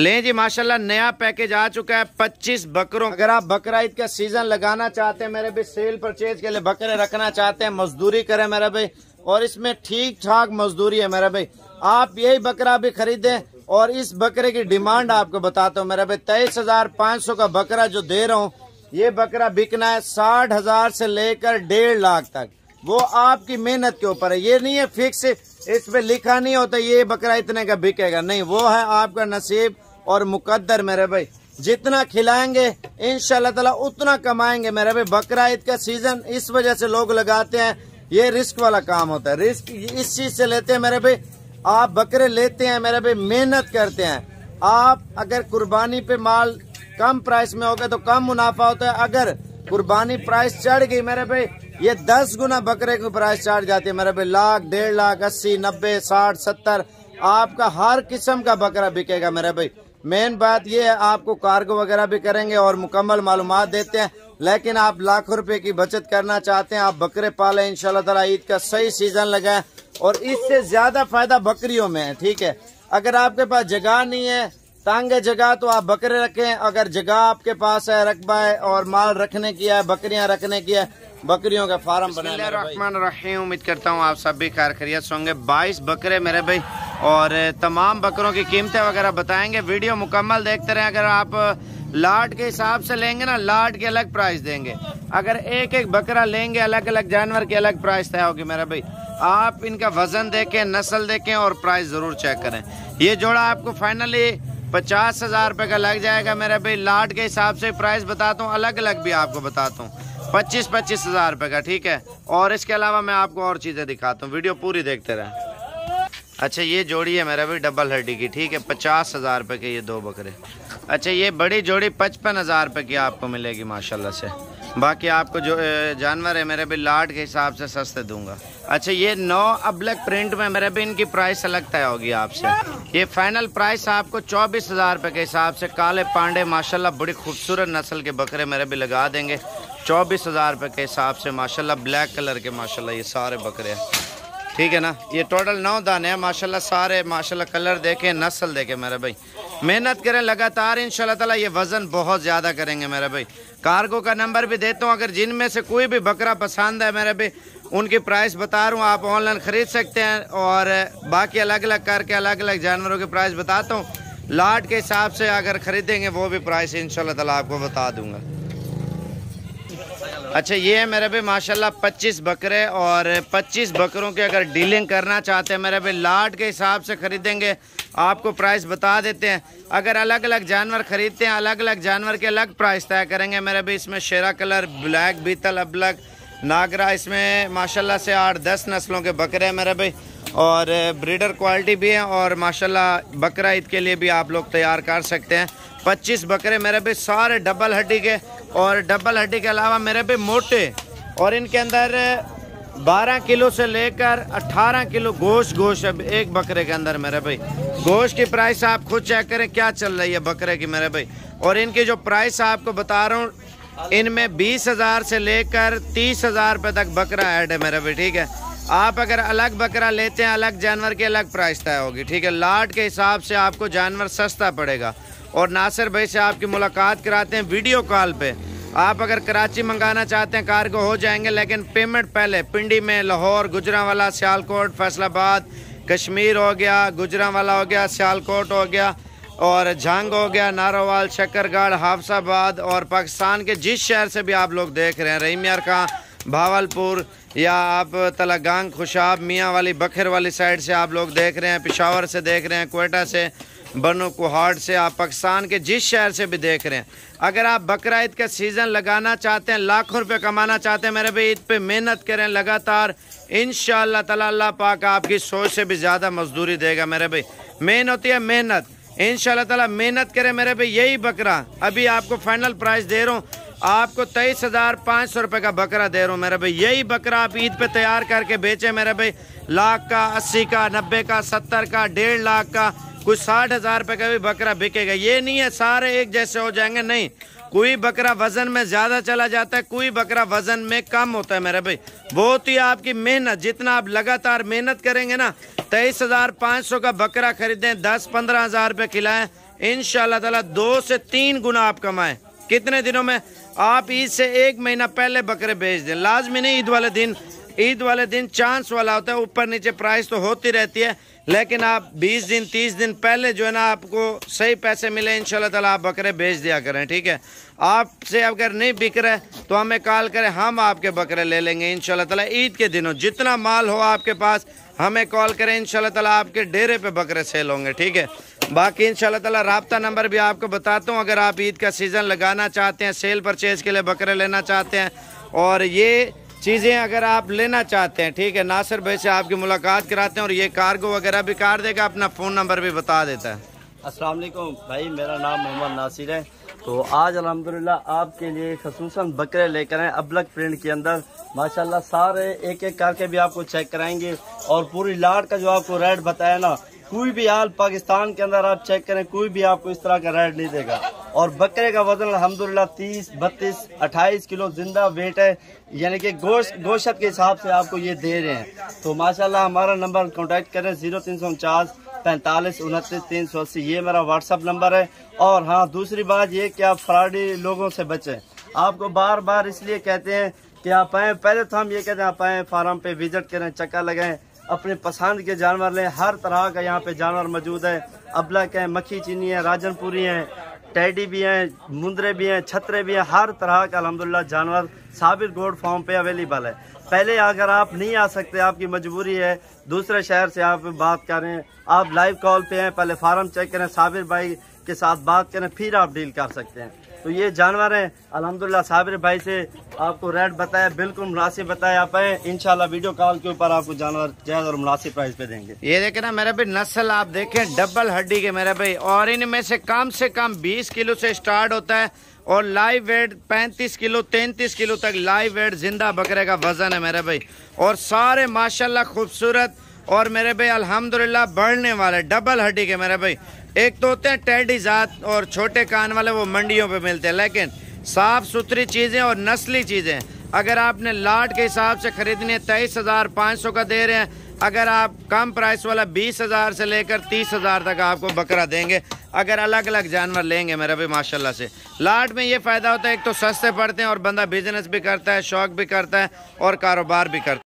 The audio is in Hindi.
ले जी, माशाल्लाह, नया पैकेज आ चुका है 25 बकरों अगर आप बकरा ईद का सीज़न लगाना चाहते हैं, मेरे भाई, सेल परचेज के लिए बकरे रखना चाहते हैं, मजदूरी करें मेरे भाई, और इसमें ठीक ठाक मजदूरी है मेरे भाई, आप यही बकरा भी खरीदें, और इस बकरे की डिमांड आपको बताता हूँ मेरा भाई, तेईस हज़ार पाँच सौ का बकरा जो दे रहा हूँ, ये बकरा बिकना है साठ हज़ार से लेकर डेढ़ लाख तक। वो आपकी मेहनत के ऊपर है, ये नहीं है फिक्स इस पे लिखा नहीं होता, ये बकरा इतने का बिकेगा। नहीं, वो है आपका नसीब और मुकद्दर मेरे भाई। जितना खिलाएँगे इन ताला उतना कमाएँगे मेरे भाई। बकरा ईद का सीज़न इस वजह से लोग लगाते हैं, ये रिस्क वाला काम होता है। रिस्क इस चीज़ से लेते हैं मेरे भाई, आप बकरे लेते हैं मेरे भाई, मेहनत करते हैं। आप अगर कुर्बानी पे माल कम प्राइस में हो होगा तो कम मुनाफा होता है। अगर कुर्बानी प्राइस चढ़ गई मेरे भाई ये दस गुना बकरे की प्राइस चढ़ जाती है मेरे भाई। लाख, डेढ़ लाख, अस्सी, नब्बे, साठ, सत्तर। आपका हर किस्म का बकरा बिकेगा मेरे भाई। मेन बात ये है, आपको कार्गो वगैरह भी करेंगे और मुकम्मल मालूम देते हैं। लेकिन आप लाखों रुपए की बचत करना चाहते हैं, आप बकरे पाले, इंशाल्लाह ताला ईद का सही सीज़न लगाए। और इससे ज़्यादा फ़ायदा बकरियों में है, ठीक है? अगर आपके पास जगह नहीं है, तंग जगह तो आप बकरे रखें। अगर जगह आपके पास है, रकबा है और माल रखने की है, बकरियाँ रखने की है बकरियों का फार्म बनाए उम्मीद करता हूँ आप सब भी खैर खरीत होंगे। बाईस बकरे मेरे भाई। और तमाम बकरों की कीमतें वगैरह बताएँगे। वीडियो मुकम्मल देखते रहे। अगर आप लाट के हिसाब से लेंगे ना, लाट के अलग प्राइस देंगे। अगर एक एक बकरा लेंगे अलग अलग जानवर की अलग प्राइस तय होगी मेरा भाई। आप इनका वज़न देखें, नस्ल देखें और प्राइस ज़रूर चेक करें। ये जोड़ा आपको फाइनली पचास हज़ार रुपए का लग जाएगा मेरा भाई। लाट के हिसाब से प्राइस बताता हूँ अलग अलग भी आपको बताता हूँ। पच्चीस पच्चीस हज़ार रुपए का, ठीक है? और इसके अलावा मैं आपको और चीज़ें दिखाता हूँ। वीडियो पूरी देखते रहे। अच्छा ये जोड़ी है मेरा भी, डबल हड्डी की, ठीक है? पचास हज़ार रुपए के ये दो बकरे। अच्छा ये बड़ी जोड़ी पचपन हज़ार रुपए की आपको मिलेगी, माशाल्लाह से। बाकी आपको जो जानवर है, मेरे भी लाट के हिसाब से सस्ते दूँगा। अच्छा ये नौ अबलक प्रिंट में मेरे भी इनकी प्राइस अलग तय होगी आपसे। ये फाइनल प्राइस आपको चौबीस हज़ार रुपए के हिसाब से, काले पांडे, माशाल्लाह, बड़ी खूबसूरत नस्ल के बकरे मेरे भी लगा देंगे। चौबीस हज़ार रुपये के हिसाब से, माशाल्लाह ब्लैक कलर के, माशाल्लाह, ये सारे बकरे हैं। ठीक है ना? ये टोटल नौ दाने हैं, माशाल्लाह, सारे, माशाल्लाह कलर देखें, नस्ल देखें मेरे भाई। मेहनत करें, लगातार इन ताला ये वज़न बहुत ज़्यादा करेंगे मेरे भाई। कार्गो का नंबर भी देता हूँ, अगर जिनमें से कोई भी बकरा पसंद है मेरे भाई, उनकी प्राइस बता रहा हूँ, आप ऑनलाइन ख़रीद सकते हैं, और बाकी अलग अलग करके अलग अलग जानवरों की प्राइस बताता हूँ। लाट के हिसाब से अगर ख़रीदेंगे, वो भी प्राइस इन ताला आपको बता दूँगा। अच्छा ये है मेरे भाई माशाल्लाह 25 बकरे और 25 बकरों के अगर डीलिंग करना चाहते हैं, मेरे भाई लाट के हिसाब से ख़रीदेंगे। आपको प्राइस बता देते हैं। अगर अलग अलग जानवर ख़रीदते हैं अलग अलग जानवर के अलग प्राइस तय करेंगे। मेरे भाई इसमें शेरा कलर, ब्लैक, बीतल, अबलग, नागरा, इसमें माशाल्लाह से आठ, दस नस्लों के बकरे हैं मेरे भाई और ब्रीडर क्वालिटी भी है और माशाल्लाह बकरा ईद के लिए भी आप लोग तैयार कर सकते हैं। पच्चीस बकरे मेरे भाई सारे डबल हड्डी के और डबल हड्डी के अलावा मेरे भाई मोटे। और इनके अंदर 12 किलो से लेकर 18 किलो गोश्त गोश्त है एक बकरे के अंदर मेरे भाई। गोश्त की प्राइस आप खुद चेक करें, क्या चल रही है बकरे की मेरे भाई। और इनकी जो प्राइस आपको बता रहा हूँ, इनमें बीस हज़ार से लेकर तीस हज़ार रुपये तक बकरा ऐड है मेरे भाई, ठीक है? आप अगर अलग बकरा लेते हैं, अलग जानवर की अलग प्राइस तय होगी, ठीक है? लाट के हिसाब से आपको जानवर सस्ता पड़ेगा। और नासिर भाई से आपकी मुलाकात कराते हैं वीडियो कॉल पे। आप अगर कराची मंगाना चाहते हैं, कार को हो जाएँगे, लेकिन पेमेंट पहले पिंडी में, लाहौर, गुजरावाला, सियालकोट, फैसलाबाद, कश्मीर हो गया, गुजरावाला हो गया, सियालकोट हो गया, और झांग हो गया, नारोवाल शक्करगढ़ हाफसाबाद और पाकिस्तान के जिस शहर से भी आप लोग देख रहे हैं, रहीम यार खां भावलपुर या आप तलागांग, खुशाब, मियाँ वाली, बखर वाली साइड से आप लोग देख रहे हैं, पिशावर से देख रहे हैं कोयटा से बनो कुहाड़ से आप पाकिस्तान के जिस शहर से भी देख रहे हैं। अगर आप बकरा ईद का सीज़न लगाना चाहते हैं, लाखों रुपए कमाना चाहते हैं, मेरे भाई, ईद पे मेहनत करें लगातार इन ताला अल्लाह पाक आपकी सोच से भी ज़्यादा मजदूरी देगा मेरे भाई। मेन होती है मेहनत इन ताला मेहनत करें मेरे भाई, यही बकरा। अभी आपको फाइनल प्राइस दे रहा हूँ, आपको तेईस हज़ार पाँच सौ रुपये का बकरा दे रहा हूँ मेरे भाई। यही बकरा आप ईद पे तैयार करके बेचे मेरे भाई, लाख का, अस्सी का, नब्बे का, सत्तर का, डेढ़ लाख का कुछ साठ हज़ार रुपए का भी बकरा बिकेगा। ये नहीं है, सारे एक जैसे हो जाएँगे। नहीं, कोई बकरा वज़न में ज़्यादा चला जाता है, कोई बकरा वज़न में कम होता है मेरे भाई। बहुत ही आपकी मेहनत, जितना आप लगातार मेहनत करेंगे ना, तेईस हज़ार पाँच सौ का बकरा खरीदें, दस पंद्रह हज़ार रुपये खिलाएँ इन ताला दो से तीन गुना आप कमाएँ। कितने दिनों में? आप ईद से एक महीना पहले बकरे बेच दें। लाजमी नहीं ईद वाले दिन। ईद वाले दिन चांस वाला होता है, ऊपर नीचे प्राइस तो होती रहती है। लेकिन आप 20 दिन 30 दिन पहले जो है ना आपको सही पैसे मिले इन ताला आप बकरे बेच दिया करें, ठीक है? आपसे अगर नहीं बिक रहे तो हमें कॉल करें, हम आपके बकरे ले लेंगे इन ताला ईद के दिनों। जितना माल हो आपके पास, हमें कॉल करें इन ताला आपके डेरे पे बकरे सेल होंगे, ठीक है? बाकी इन ताला रबता नंबर भी आपको बताता हूँ, अगर आप ईद का सीज़न लगाना चाहते हैं, सेल परचेज़ के लिए बकरे लेना चाहते हैं, और ये चीज़ें अगर आप लेना चाहते हैं, ठीक है, नासिर भाई से आपकी मुलाकात कराते हैं और ये कार्गो वगैरह भी कार देगा, अपना फ़ोन नंबर भी बता देता है। अस्सलाम भाई, मेरा नाम मोहम्मद नासिर है। तो आज अल्हम्दुलिल्लाह आपके लिए खसूस बकरे लेकर आए अबलक प्रिंट के अंदर। माशाल्लाह सारे एक एक करके भी आपको चेक कराएँगे। और पूरी लाट का जो आपको रेट बताया ना, कोई भी हाल पाकिस्तान के अंदर आप चेक करें, कोई भी आपको इस तरह का रेट नहीं देगा। और बकरे का वज़न अलहमदुल्ला तीस, बत्तीस, अट्ठाईस किलो ज़िंदा वेट है। यानी कि गोश्त, गोशत के हिसाब से आपको ये दे रहे हैं। तो माशाल्लाह हमारा नंबर कांटेक्ट करें ज़ीरो तीन सौ उनचास पैंतालीस, उनतीस, तीन सौ अस्सी। ये मेरा व्हाट्सअप नंबर है। और हाँ दूसरी बात ये कि आप फ्रॉडी लोगों से बचें। आपको बार बार इसलिए कहते हैं कि आप आए, पहले तो हम ये कहते हैं, आप आए, फार्म पे विज़िट करें, चक्का लगाएँ, अपने पसंद के जानवर लें। हर तरह का यहाँ पे जानवर मौजूद है। अबलक है मक्खी चीनी है, राजनपुरी है टैडी भी हैं, मुंदरे भी हैं, छतरे भी हैं, हर तरह का अलहमदिल्ला जानवर साबिर गोड फॉर्म पे अवेलेबल है। पहले अगर आप नहीं आ सकते, आपकी मजबूरी है, दूसरे शहर से आप बात करें, आप लाइव कॉल पे हैं, पहले फार्म चेक करें साबिर भाई के साथ बात करें, फिर आप डील कर सकते हैं। तो ये जानवर है। अलहमदुल्ला, साबिर भाई से आपको रेट बताया, बिल्कुल मुनासिब बताया आप इनशाला वीडियो कॉल के ऊपर आपको जानवर जायज़ और मुनासिब प्राइस पे देंगे। ये देखे ना, मेरे भाई नस्ल आप देखें, डबल हड्डी के मेरे भाई। और इनमें से कम से कम बीस किलो से स्टार्ट होता है और लाइव वेट 35 किलो 33 किलो तक लाइव वेट ज़िंदा बकरे का वज़न है मेरे भाई। और सारे माशाल्लाह खूबसूरत और मेरे भाई अल्हम्दुलिल्लाह बढ़ने वाले, डबल हड्डी के मेरे भाई। एक तो होते हैं टेडी जात और छोटे कान वाले, वो मंडियों पे मिलते हैं। लेकिन साफ़ सुथरी चीज़ें और नस्ली चीज़ें, अगर आपने लाट के हिसाब से खरीदनी है, तेईस हज़ार पाँच सौ का दे रहे हैं। अगर आप कम प्राइस वाला बीस हज़ार से लेकर तीस हज़ार तक आपको बकरा देंगे, अगर अलग अलग जानवर लेंगे मेरा भी, माशाल्लाह से। लाट में ये फ़ायदा होता है, एक तो सस्ते पड़ते हैं और बंदा बिज़नेस भी करता है, शौक भी करता है और कारोबार भी करता है।